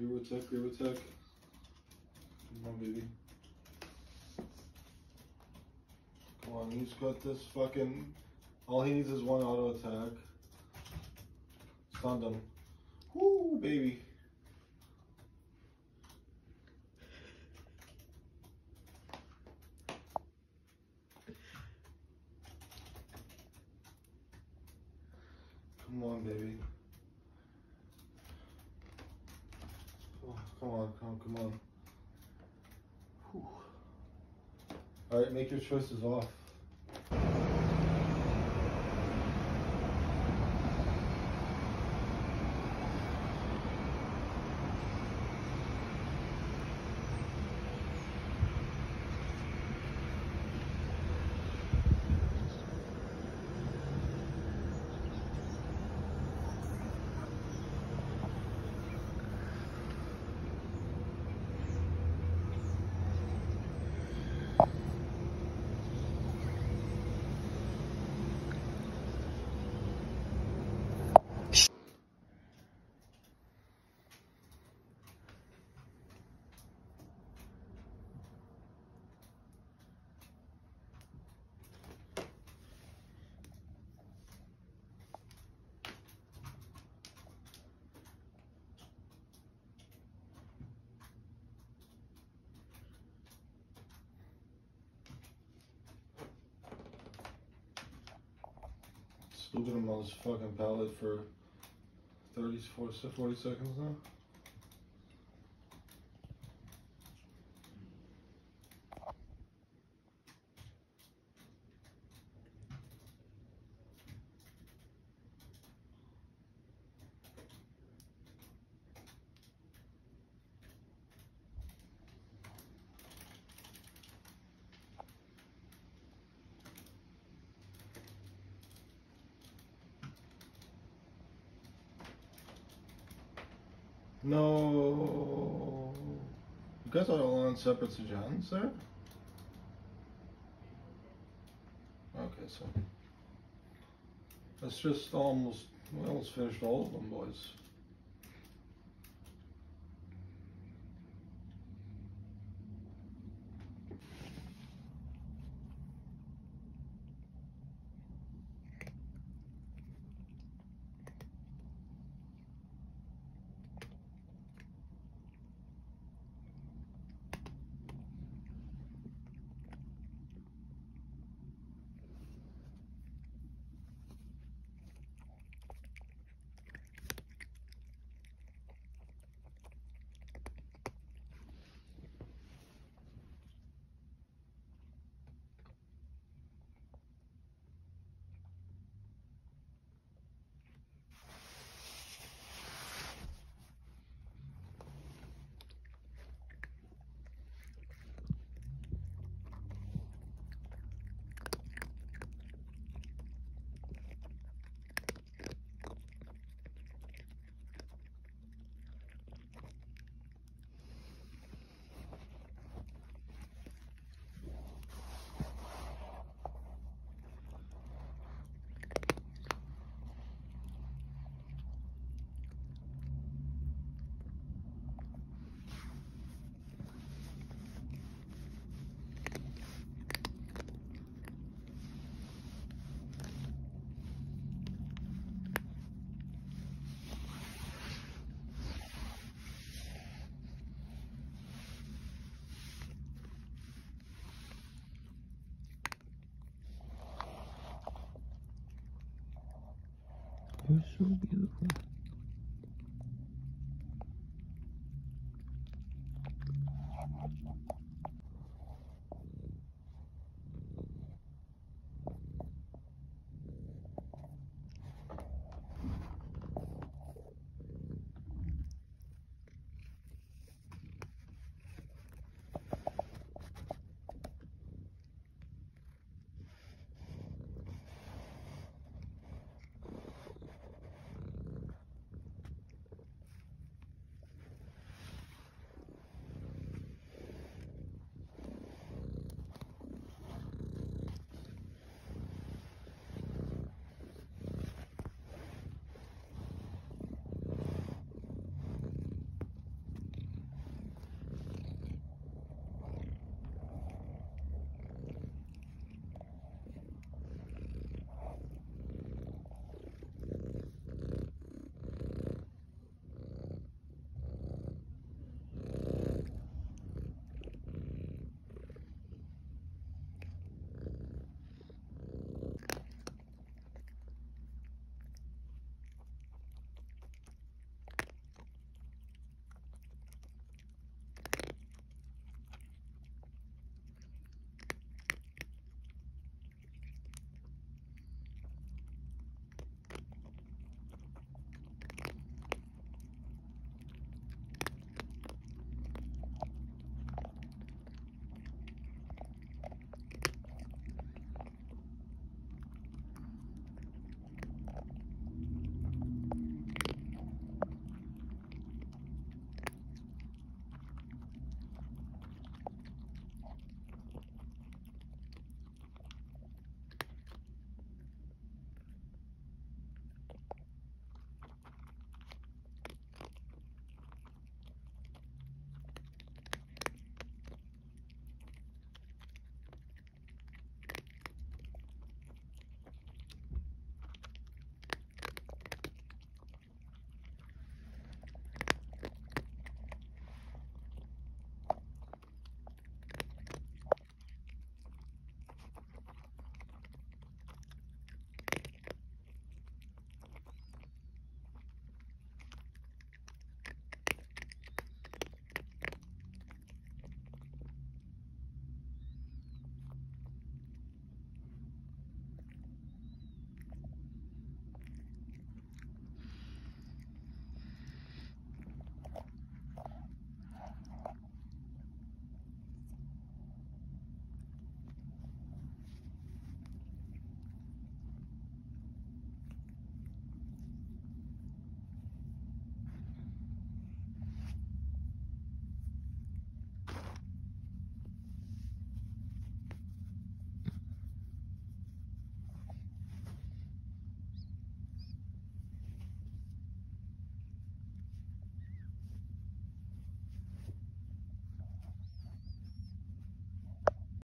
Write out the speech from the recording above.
Rerotek, Rerotek. Come on, baby. Come on, he's got this fucking. All he needs is one auto attack. Stunned him. Woo, baby. Come on, baby. Oh, come on, come, on, come on. Whew. All right, make your choices off. Him on his fucking pallet for 30, 40, 40 seconds now. No. You guys are all on separate sejans there? Okay, so. That's just almost, we almost finished all of them, boys. You're so beautiful.